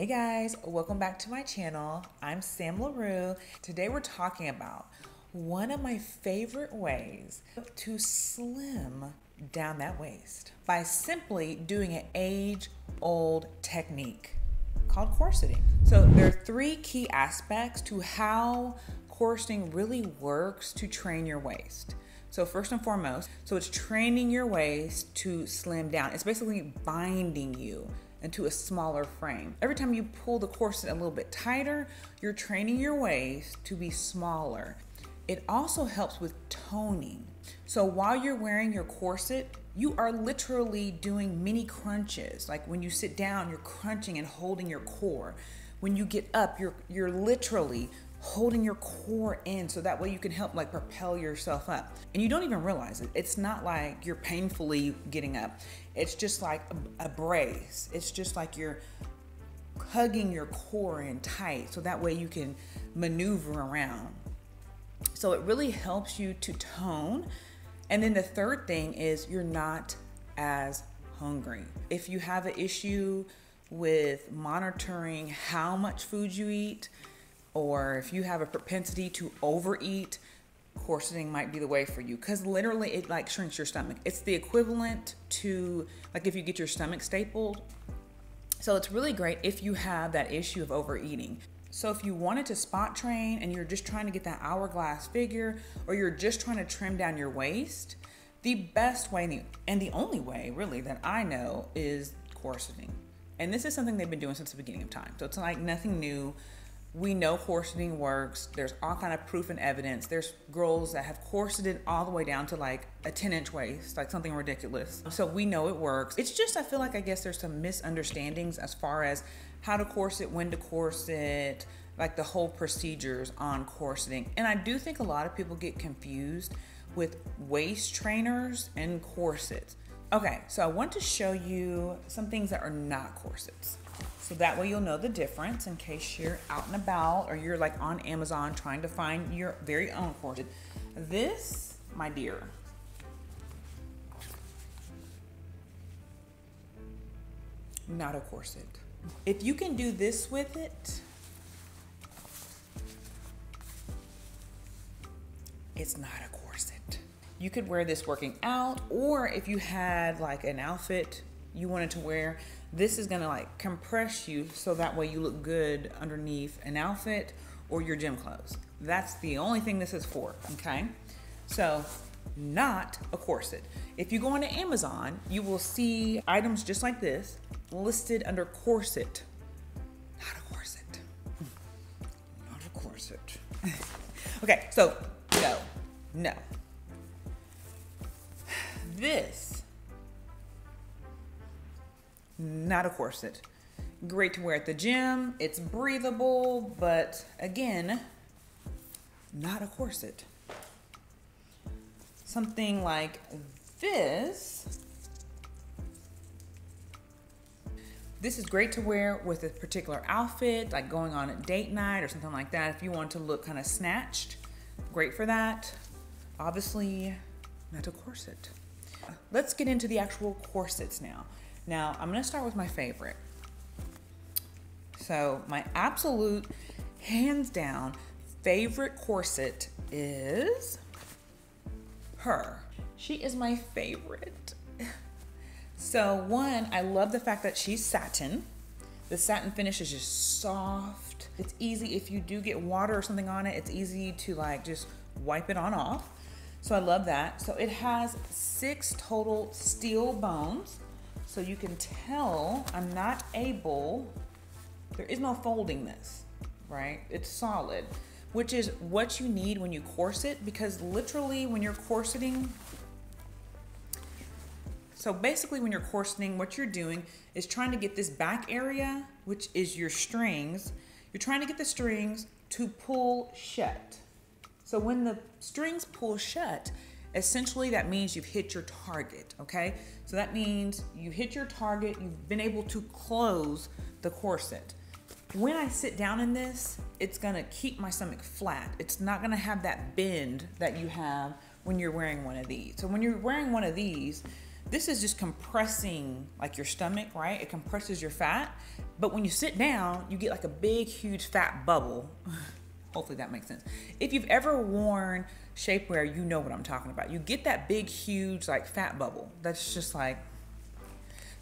Hey guys, welcome back to my channel. I'm Sam Laru. Today we're talking about one of my favorite ways to slim down that waist by simply doing an age old technique called corseting. So there are three key aspects to how corseting really works to train your waist. So first and foremost, so it's training your waist to slim down. It's basically binding you into a smaller frame. Every time you pull the corset a little bit tighter, you're training your waist to be smaller. It also helps with toning. So while you're wearing your corset, you are literally doing mini crunches. Like when you sit down, you're crunching and holding your core. When you get up, you're you're literally holding your core in so that way you can help like propel yourself up. And you don't even realize it. It's not like you're painfully getting up. It's just like a, a brace. It's just like you're hugging your core in tight so that way you can maneuver around. So it really helps you to tone. And then the third thing is you're not as hungry. If you have an issue with monitoring how much food you eat, or if you have a propensity to overeat, corseting might be the way for you because literally it like shrinks your stomach. It's the equivalent to like if you get your stomach stapled. So it's really great if you have that issue of overeating. So if you wanted to spot train and you're just trying to get that hourglass figure or you're just trying to trim down your waist, the best way and the only way really that I know is corseting. And this is something they've been doing since the beginning of time. So it's like nothing new we know corseting works. There's all kind of proof and evidence. There's girls that have corseted all the way down to like a 10 inch waist, like something ridiculous. So we know it works. It's just, I feel like I guess there's some misunderstandings as far as how to corset, when to corset, like the whole procedures on corseting. And I do think a lot of people get confused with waist trainers and corsets. Okay, so I want to show you some things that are not corsets. So that way you'll know the difference in case you're out and about or you're like on Amazon trying to find your very own corset. This, my dear, not a corset. If you can do this with it, it's not a corset. You could wear this working out, or if you had like an outfit you wanted to wear this is gonna like compress you so that way you look good underneath an outfit or your gym clothes. That's the only thing this is for, okay? So, not a corset. If you go onto Amazon, you will see items just like this listed under corset. Not a corset. Not a corset. okay, so no, no. This not a corset. Great to wear at the gym. It's breathable, but again, not a corset. Something like this. This is great to wear with a particular outfit, like going on a date night or something like that. If you want to look kind of snatched, great for that. Obviously, not a corset. Let's get into the actual corsets now. Now, I'm gonna start with my favorite. So, my absolute, hands down, favorite corset is her. She is my favorite. So, one, I love the fact that she's satin. The satin finish is just soft. It's easy if you do get water or something on it, it's easy to like just wipe it on off. So, I love that. So, it has six total steel bones. So you can tell I'm not able, there is no folding this, right? It's solid, which is what you need when you corset because literally when you're corseting, so basically when you're corseting, what you're doing is trying to get this back area, which is your strings, you're trying to get the strings to pull shut. So when the strings pull shut, essentially that means you've hit your target, okay? So that means you hit your target, you've been able to close the corset. When I sit down in this, it's gonna keep my stomach flat. It's not gonna have that bend that you have when you're wearing one of these. So when you're wearing one of these, this is just compressing like your stomach, right? It compresses your fat. But when you sit down, you get like a big, huge fat bubble. Hopefully that makes sense. If you've ever worn shapewear, you know what I'm talking about. You get that big, huge, like fat bubble. That's just like,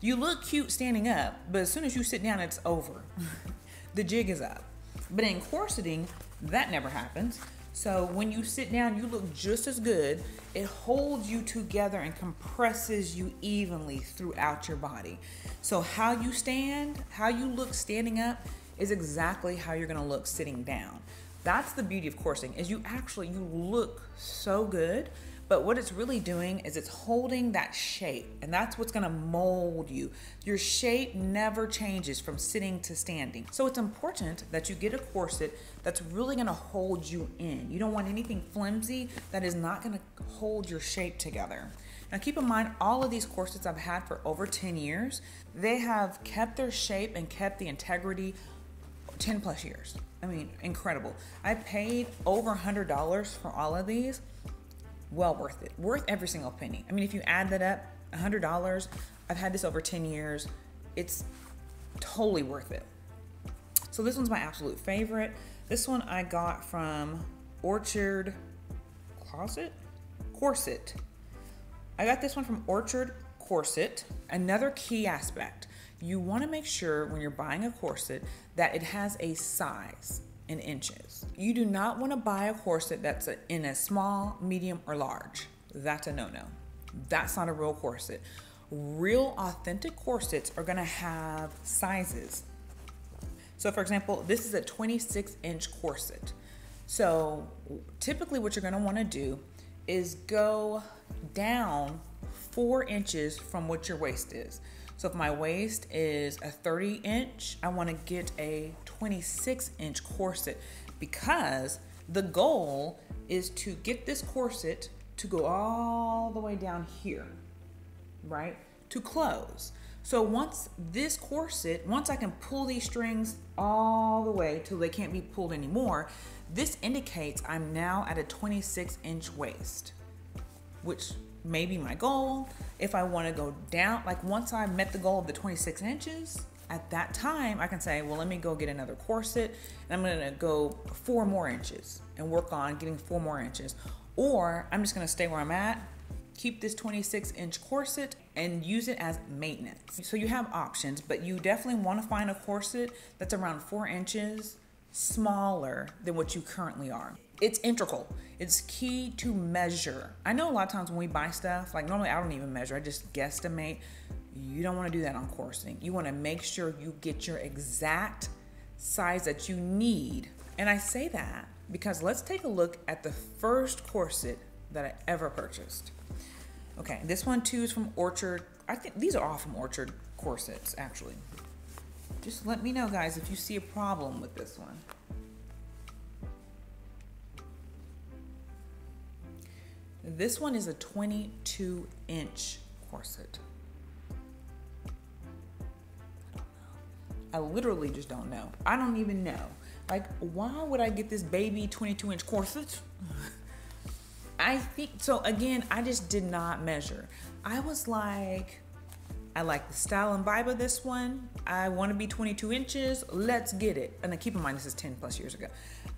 you look cute standing up, but as soon as you sit down, it's over. the jig is up. But in corseting, that never happens. So when you sit down, you look just as good. It holds you together and compresses you evenly throughout your body. So how you stand, how you look standing up is exactly how you're gonna look sitting down. That's the beauty of corseting is you actually you look so good but what it's really doing is it's holding that shape, and that's what's gonna mold you. Your shape never changes from sitting to standing. So it's important that you get a corset that's really gonna hold you in. You don't want anything flimsy that is not gonna hold your shape together. Now keep in mind, all of these corsets I've had for over 10 years, they have kept their shape and kept the integrity 10 plus years. I mean, incredible. I paid over $100 for all of these well worth it. Worth every single penny. I mean, if you add that up, $100, I've had this over 10 years. It's totally worth it. So this one's my absolute favorite. This one I got from Orchard Closet? Corset. I got this one from Orchard Corset. Another key aspect. You want to make sure when you're buying a corset that it has a size in inches. You do not want to buy a corset that's in a small, medium, or large. That's a no no. That's not a real corset. Real authentic corsets are going to have sizes. So, for example, this is a 26 inch corset. So, typically, what you're going to want to do is go down four inches from what your waist is. So if my waist is a 30 inch, I want to get a 26 inch corset because the goal is to get this corset to go all the way down here, right? To close. So once this corset, once I can pull these strings all the way till they can't be pulled anymore, this indicates I'm now at a 26 inch waist, which may be my goal. If I want to go down, like once I met the goal of the 26 inches, at that time I can say, well, let me go get another corset and I'm going to go four more inches and work on getting four more inches. Or I'm just going to stay where I'm at, keep this 26 inch corset and use it as maintenance. So you have options, but you definitely want to find a corset that's around four inches smaller than what you currently are. It's integral. It's key to measure. I know a lot of times when we buy stuff, like normally I don't even measure, I just guesstimate. You don't want to do that on corseting. You want to make sure you get your exact size that you need. And I say that because let's take a look at the first corset that I ever purchased. Okay, this one too is from Orchard. I think these are all from Orchard corsets, actually. Just let me know, guys, if you see a problem with this one. This one is a 22 inch corset. I literally just don't know. I don't even know. Like, why would I get this baby 22 inch corset? I think so. Again, I just did not measure. I was like, I like the style and vibe of this one. I want to be 22 inches. Let's get it. And I keep in mind, this is 10 plus years ago.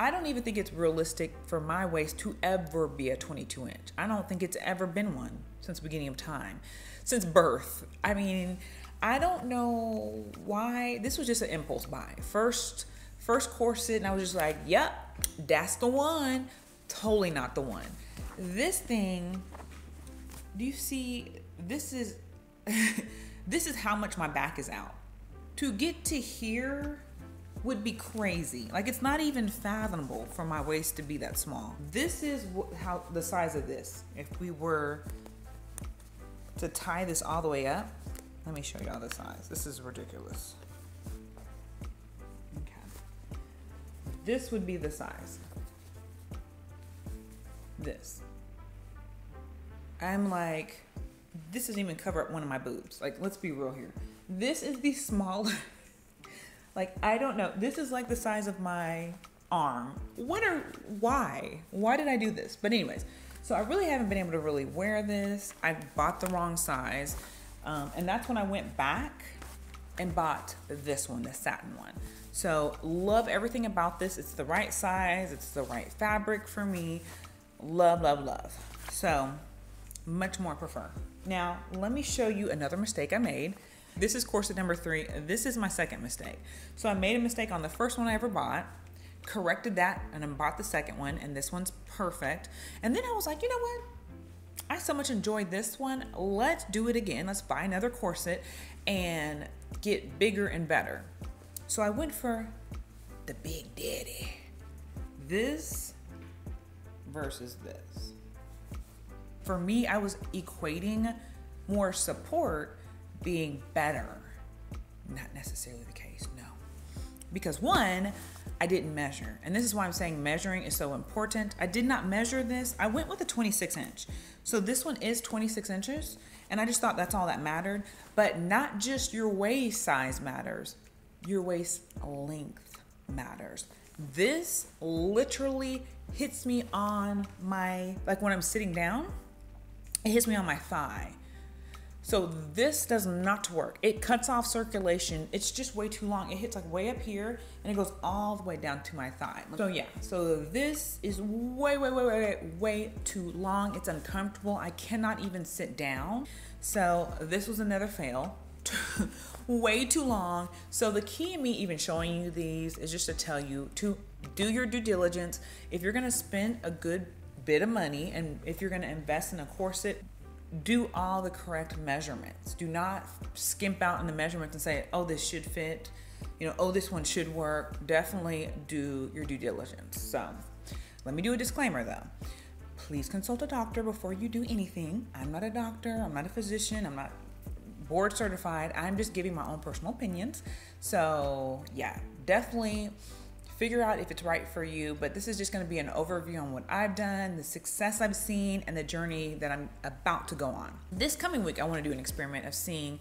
I don't even think it's realistic for my waist to ever be a 22 inch. I don't think it's ever been one since the beginning of time, since birth. I mean, I don't know why. This was just an impulse buy. First, first corset, and I was just like, yep, that's the one. Totally not the one. This thing, do you see? This is this is how much my back is out. To get to here would be crazy. Like it's not even fathomable for my waist to be that small. This is how the size of this. If we were to tie this all the way up, let me show y'all the size. This is ridiculous. Okay. This would be the size. This. I'm like this doesn't even cover up one of my boobs. Like, let's be real here. This is the smaller, like, I don't know. This is like the size of my arm. What are, why? Why did I do this? But, anyways, So I really haven't been able to really wear this. I bought the wrong size. Um, and that's when I went back and bought this one, the satin one. So love everything about this. It's the right size. It's the right fabric for me. Love, love, love. So much more prefer. Now, let me show you another mistake I made. This is corset number three. This is my second mistake. So I made a mistake on the first one I ever bought, corrected that, and then bought the second one, and this one's perfect. And then I was like, you know what? I so much enjoyed this one. Let's do it again. Let's buy another corset and get bigger and better. So I went for the Big Daddy. This versus this. For me, I was equating more support being better. Not necessarily the case, no. Because one, I didn't measure. And this is why I'm saying measuring is so important. I did not measure this. I went with a 26 inch. So this one is 26 inches. And I just thought that's all that mattered. But not just your waist size matters, your waist length matters. This literally hits me on my, like when I'm sitting down, it hits me on my thigh. So this does not work. It cuts off circulation. It's just way too long. It hits like way up here and it goes all the way down to my thigh. So yeah, so this is way, way, way, way, way too long. It's uncomfortable. I cannot even sit down. So this was another fail. way too long. So the key in me even showing you these is just to tell you to do your due diligence. If you're gonna spend a good bit of money and if you're gonna invest in a corset, do all the correct measurements. Do not skimp out in the measurements and say, oh, this should fit, you know, oh, this one should work. Definitely do your due diligence. So let me do a disclaimer though. Please consult a doctor before you do anything. I'm not a doctor, I'm not a physician, I'm not board certified. I'm just giving my own personal opinions. So, yeah, definitely figure out if it's right for you. But this is just going to be an overview on what I've done, the success I've seen, and the journey that I'm about to go on. This coming week, I want to do an experiment of seeing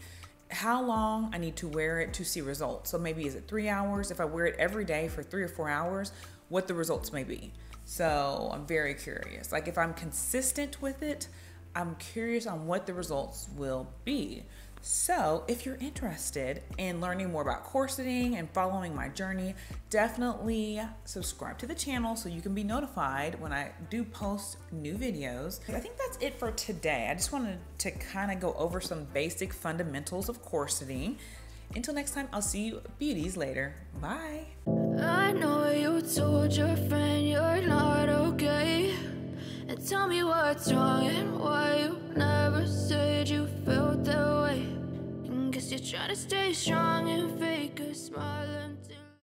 how long I need to wear it to see results. So maybe is it three hours? If I wear it every day for three or four hours, what the results may be. So I'm very curious. Like if I'm consistent with it, I'm curious on what the results will be. So, if you're interested in learning more about corseting and following my journey, definitely subscribe to the channel so you can be notified when I do post new videos. I think that's it for today. I just wanted to kind of go over some basic fundamentals of corseting. Until next time, I'll see you beauties later. Bye. I know you told your friend you're not okay. And tell me what's wrong and why you never said you felt that way. Guess you're trying to stay strong and fake a smile until